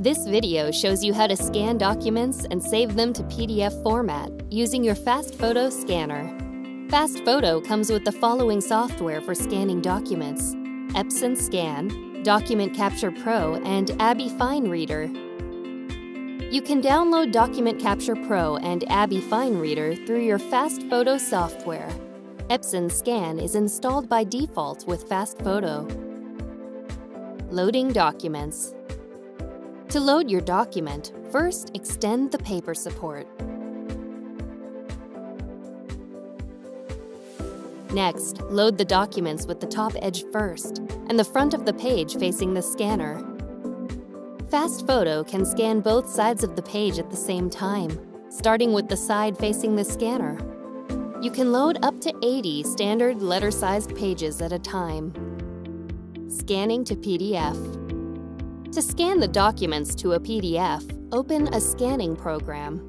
This video shows you how to scan documents and save them to PDF format using your FastFoto scanner. FastFoto comes with the following software for scanning documents Epson Scan, Document Capture Pro, and ABBYY FineReader. You can download Document Capture Pro and ABBYY FineReader through your FastFoto software. Epson Scan is installed by default with FastFoto. Loading documents. To load your document, first extend the paper support. Next, load the documents with the top edge first and the front of the page facing the scanner. FastFoto can scan both sides of the page at the same time, starting with the side facing the scanner. You can load up to 80 standard letter-sized pages at a time. Scanning to PDF. To scan the documents to a PDF, open a scanning program.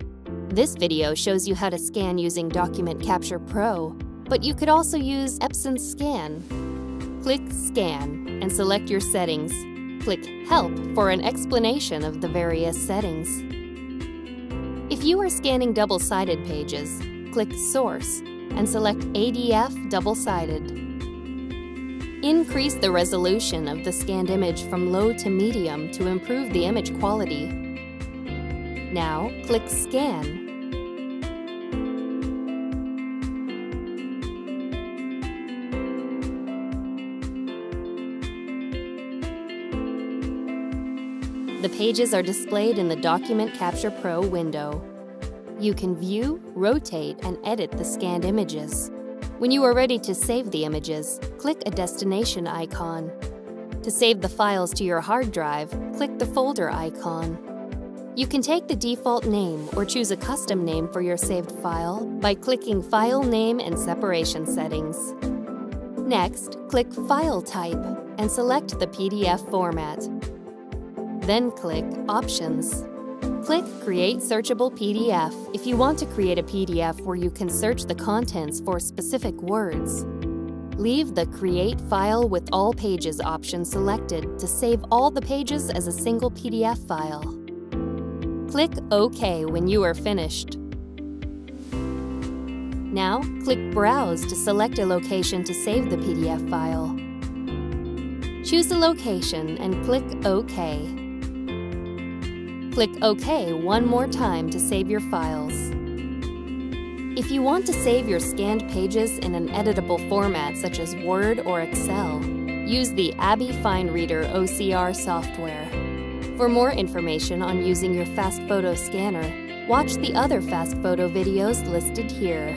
This video shows you how to scan using Document Capture Pro, but you could also use Epson Scan. Click Scan and select your settings. Click Help for an explanation of the various settings. If you are scanning double-sided pages, click Source and select ADF double-sided. Increase the resolution of the scanned image from low to medium to improve the image quality. Now, click Scan The pages are displayed in the Document Capture Pro window. You can view, rotate, and edit the scanned images. When you are ready to save the images, click a destination icon. To save the files to your hard drive, click the folder icon. You can take the default name or choose a custom name for your saved file by clicking File Name and Separation Settings. Next, click File Type and select the PDF format. Then click Options. Click Create Searchable PDF if you want to create a PDF where you can search the contents for specific words. Leave the Create File with All Pages option selected to save all the pages as a single PDF file. Click OK when you are finished. Now, click Browse to select a location to save the PDF file. Choose a location and click OK. Click OK one more time to save your files. If you want to save your scanned pages in an editable format such as Word or Excel, use the ABBYY FineReader OCR software. For more information on using your FastFoto scanner, watch the other FastFoto videos listed here.